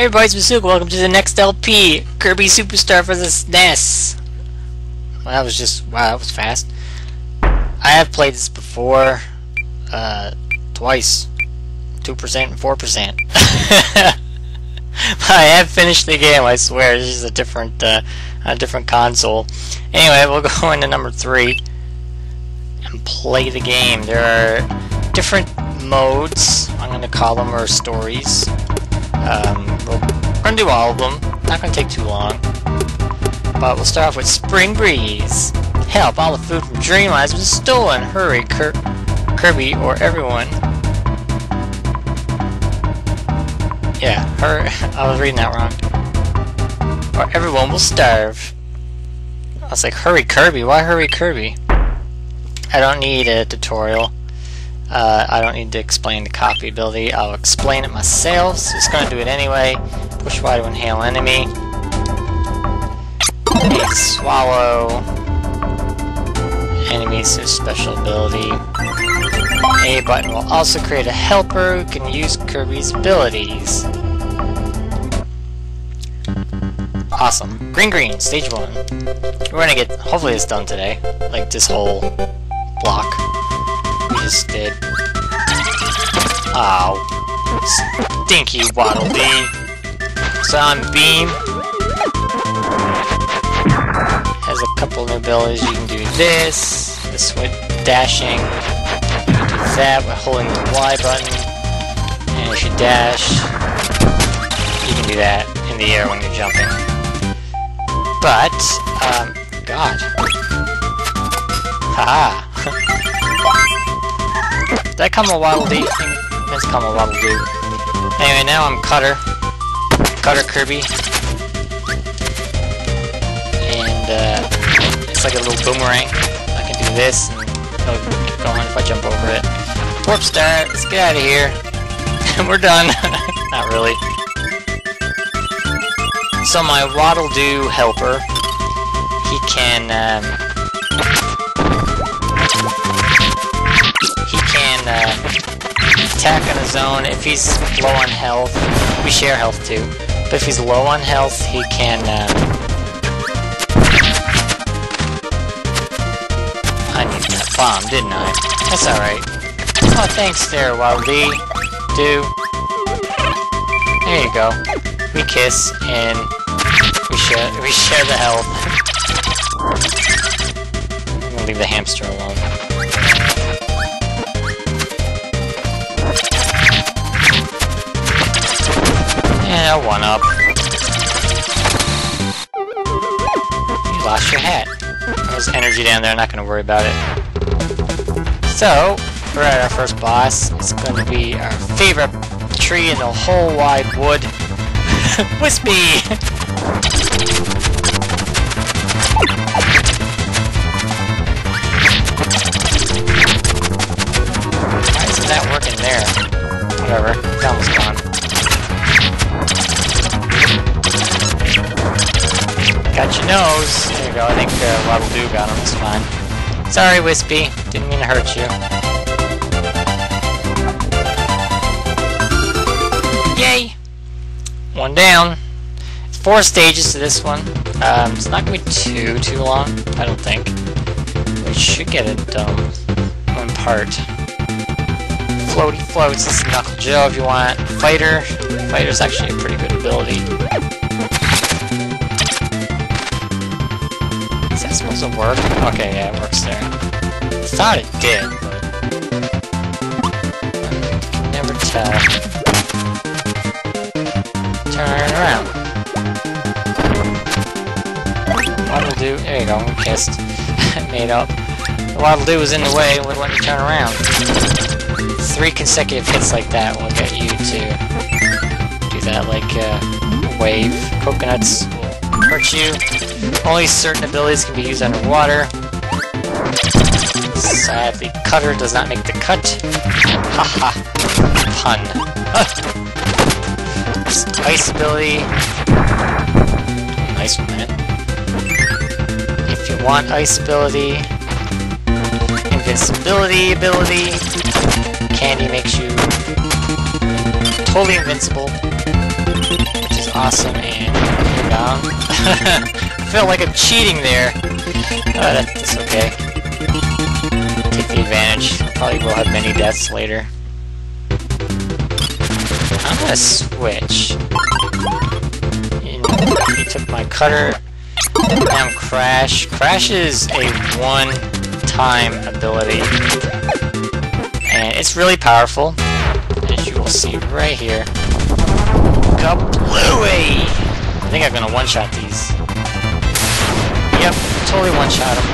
Hey everybody, Musouka. Welcome to the next LP, Kirby Super Star for the SNES. Well, that was just, wow, that was fast. I have played this before, uh, twice. 2% and 4%. I have finished the game, I swear. This is a different, uh, a different console. Anyway, we'll go into number 3 and play the game. There are different modes, I'm going to call them, or stories. Um, we're going to do all of them. Not going to take too long. But we'll start off with Spring Breeze. Help! All the food from Dreamland has been stolen. Hurry, Kir Kirby, or everyone. Yeah, her. I was reading that wrong. Or everyone will starve. I was like, hurry, Kirby. Why hurry, Kirby? I don't need a tutorial. Uh, I don't need to explain the copy ability. I'll explain it myself. So just going to do it anyway. Push Y to inhale enemy. Swallow. Enemies with special ability. A button will also create a helper who can use Kirby's abilities. Awesome. Green Green, stage one. We're gonna get, hopefully it's done today. Like this whole block just did. Ow. Stinky Waddle Dee. Sun Beam. Has a couple new abilities. You can do this, this with dashing. You can do that by holding the Y button. And you dash, you can do that in the air when you're jumping. But, um, God. Haha. That come a Waddle Dee? That's come a Waddle Dee. Anyway, now I'm Cutter. Cutter Kirby. And, uh, it's like a little boomerang. I can do this, and it'll keep going if I jump over it. Warp Star, let's get out of here. And we're done. Not really. So my Waddle Doo helper, he can, um, attack on his own if he's low on health. We share health too. But if he's low on health, he can, um, I needed that bomb, didn't I? That's alright. Oh, thanks there, Waddle Doo. There you go. We kiss, and we share we share the health. I'm gonna leave the hamster alone. Yeah, one up. You lost your hat. There's energy down there, I'm not gonna worry about it. So, we're at our first boss. It's gonna be our favorite tree in the whole wide wood. Whispy! Why isn't that working there? Whatever, it's almost gone. Your nose. There you go, I think uh, Waddle Doo got him, it's fine. Sorry, Whispy. Didn't mean to hurt you. Yay! One down. Four stages to this one. Um, it's not gonna be too, too long, I don't think. We should get it done one part. Floaty floats, this is Knuckle Joe if you want. Fighter. Fighter's actually a pretty good ability. That supposed work? Okay, yeah, it works there. Thought it did, but... Never tell. Turn around. Waddle Doo... there you go, we. Made up. The Waddle Doo was in the way, would let me turn around. Three consecutive hits like that will get you to do that, like uh, wave. Coconuts will hurt you. Only certain abilities can be used underwater. Sadly, Cutter does not make the cut. Haha. Pun. Ice ability. Nice one, man. If you want ice ability, invincibility ability, candy makes you totally invincible. which is awesome, and down. felt like I'm cheating there. Uh, that's okay. Take the advantage. Probably will have many deaths later. I'm gonna switch. he took my cutter. Now Crash. Crash is a one-time ability. And it's really powerful. As you will see right here. Kablooey! I think I'm gonna one-shot these. Totally one-shot him.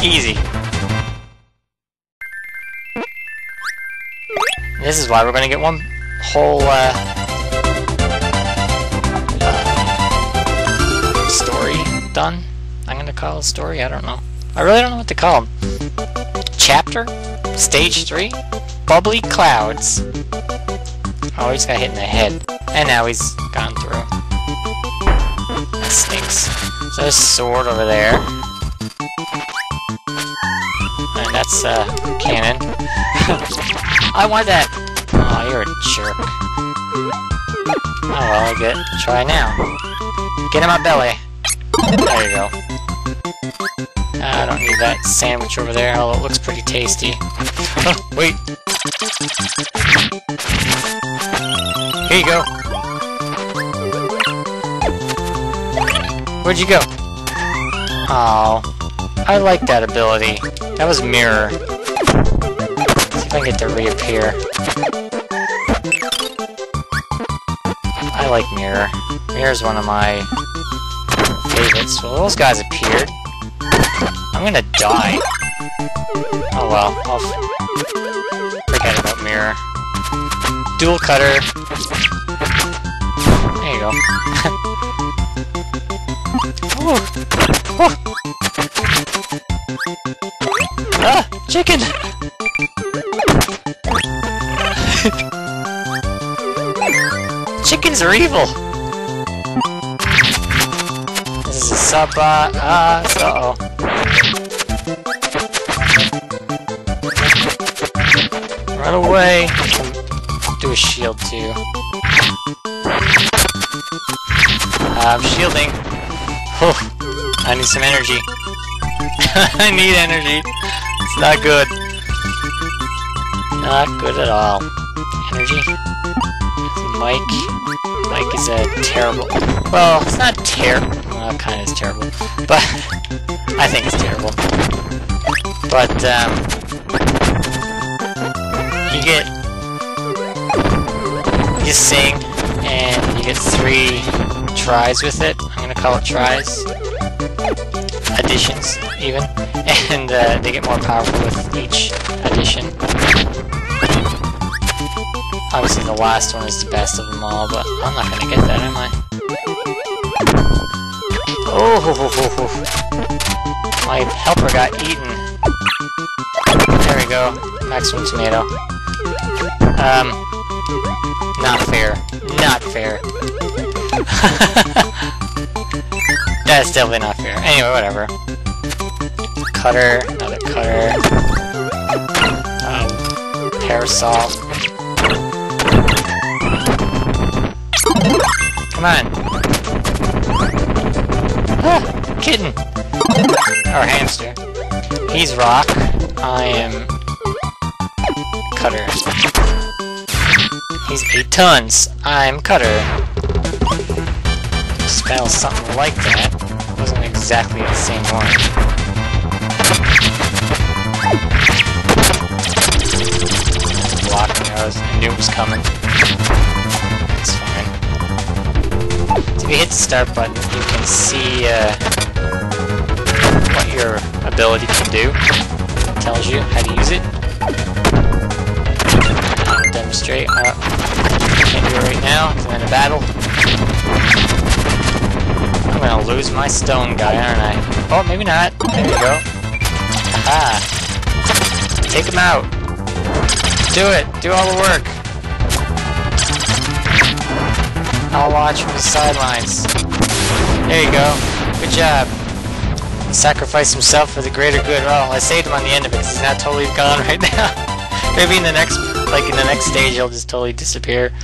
Easy. This is why we're gonna get one whole, uh, uh, story done. I'm gonna call it story, I don't know. I really don't know what to call them. Chapter? Stage 3? Bubbly Clouds. Oh, he's got hit in the head. And now he's gone through. There's a sword over there. And that's, uh, cannon. I want that! Oh, you're a jerk. Oh well, I get try now. Get in my belly. There you go. I don't need that sandwich over there, although it looks pretty tasty. Wait! Here you go! Where'd you go? Oh, I like that ability. That was Mirror. See if I get to reappear. I like Mirror. Mirror's one of my favorites. Well, those guys appeared. I'm gonna die. Oh well, I'll forget about Mirror. Dual Cutter. There you go. Chicken! Chickens are evil! This is a sub, uh, uh, uh oh Run away! Do a shield too. I'm shielding. Oh, I need some energy. I need energy. It's not good. Not good at all. Energy. Mike. Mike is a terrible. Well, it's not terrible. Well, kind of is terrible, but I think it's terrible. But um, you get you sing, and you get three tries with it. I'm gonna call it tries. Even. And uh, they get more powerful with each addition. Obviously the last one is the best of them all, but I'm not gonna get that, am I? Oh, ho, ho, ho, ho. my helper got eaten. There we go, maximum tomato. Um, not fair. Not fair. That's definitely not fair. Anyway, whatever. Cutter, another cutter. Um, parasol. Come on. Ah, kitten. Or hamster. He's rock. I am cutter. He's 8 tons. I'm cutter. Spell something like that. Wasn't exactly the same one. I knew it coming. It's fine. If you hit the start button, you can see uh, what your ability can do. It tells you how to use it. Demonstrate. Uh, can't do it right now, I'm in a battle. Gonna lose my stone guy, aren't I? Oh, maybe not. There you go. Aha! Take him out! Do it! Do all the work! I'll watch from the sidelines. There you go. Good job. Sacrifice himself for the greater good. Well, I saved him on the end of it he's not totally gone right now. Maybe in the next, like in the next stage, he'll just totally disappear.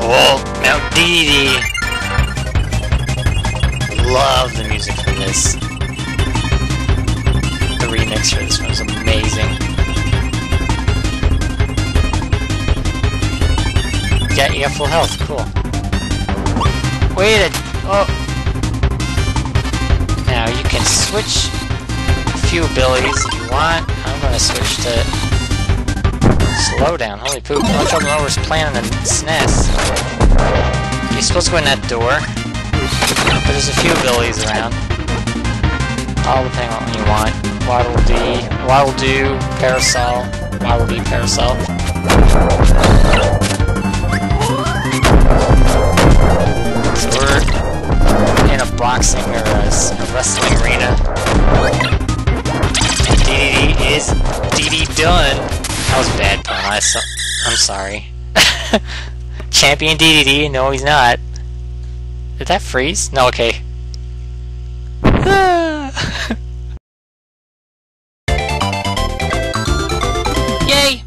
Oh, Mount DDD. Love the music for this. The remix for this one amazing. Yeah, you got full health. Cool. Wait a... Oh. Now, you can switch a few abilities if you want. I'm gonna switch to... Slow down. Holy poop. Of them was playing the SNES. You're supposed to go in that door. But there's a few abilities around. All depending on what you want. Waddle Dee, Waddle Doo, Parasol, Waddle Dee, Parasol. So we're in a boxing or a, a wrestling arena. And DDD is DD done. That was a bad pun. I so I'm sorry. Champion DDD? No, he's not. Did that freeze? No, okay. Yay!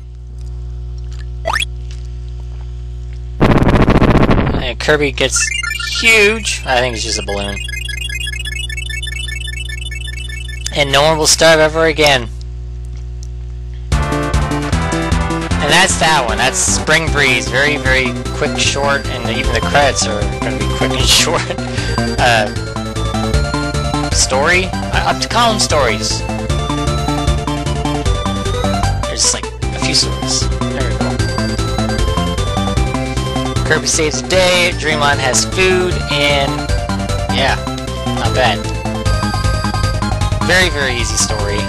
And Kirby gets huge. I think it's just a balloon. And no one will starve ever again. And that's that one. That's Spring Breeze. Very, very quick, short, and even the credits are going to be quick and short. uh, story? Up to column stories. There's like a few stories. There we go. Kirby saves the day, Dreamland has food, and yeah, not bad. Very, very easy story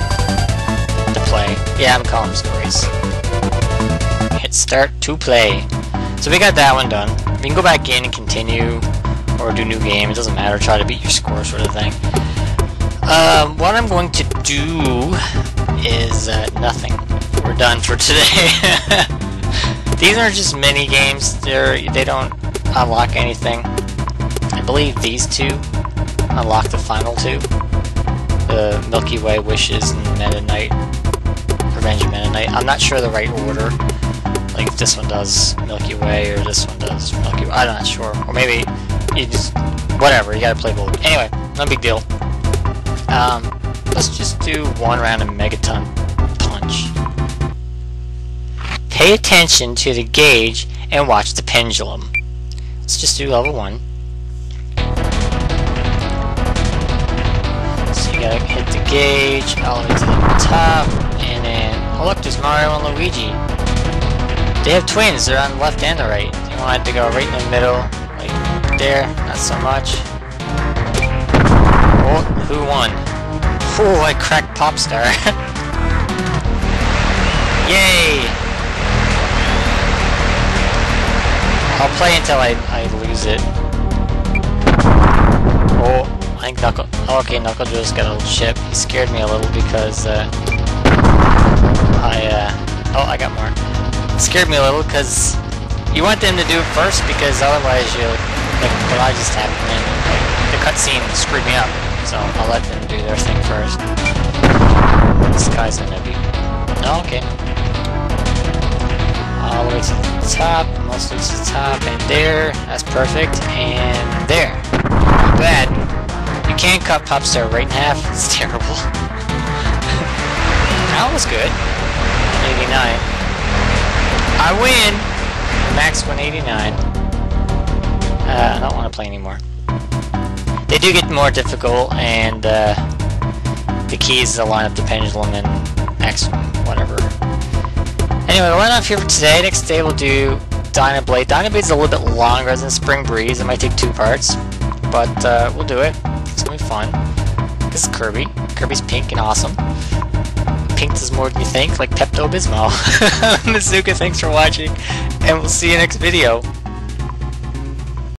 to play. Yeah, I'm calling stories. Hit start to play. So we got that one done. We can go back in and continue, or do new game, it doesn't matter, try to beat your score sort of thing. Um, what I'm going to do is uh, nothing. We're done for today. These are just mini games. They're they don't unlock anything. I believe these two unlock the final two. The Milky Way Wishes and Meta Knight. Revenge of Meta Knight. I'm not sure the right order. Like this one does Milky Way or this one does Milky Way. I'm not sure. Or maybe you just whatever, you gotta play both. Anyway, no big deal. Um, let's just do one round of Megaton Punch. Pay attention to the gauge and watch the pendulum. Let's just do level 1. So you gotta hit the gauge all the way to the top, and then... Oh look, there's Mario and Luigi. They have twins, they're on the left and the right. You want to go right in the middle, like there, not so much. Oh, who won? Oh, I cracked Popstar. Yay! I'll play until I, I lose it. Oh, I think Knuckle... Oh, okay, Knuckle Joe's got a little chip. He scared me a little because, uh... I, uh... Oh, I got more. Scared me a little because you want them to do it first because otherwise you like what I just happened and like, the cutscene screwed me up. So I'll let them do their thing first. This guy's gonna be oh, okay. All the way to the top, mostly to the top, and there. That's perfect. And there. Not bad. You can't cut Popstar right in half. It's terrible. that was good. 89. I win! Max 189. Uh, I don't want to play anymore. They do get more difficult, and uh, the key is to line up the pendulum and X, whatever. Anyway, we're off here for today. Next day we'll do Dynablade. Dynablade's a little bit longer than Spring Breeze. It might take two parts, but uh, we'll do it. It's gonna be fun. This is Kirby. Kirby's pink and awesome pink is more than you think, like Pepto-Bismol. Musouka, thanks for watching, and we'll see you next video.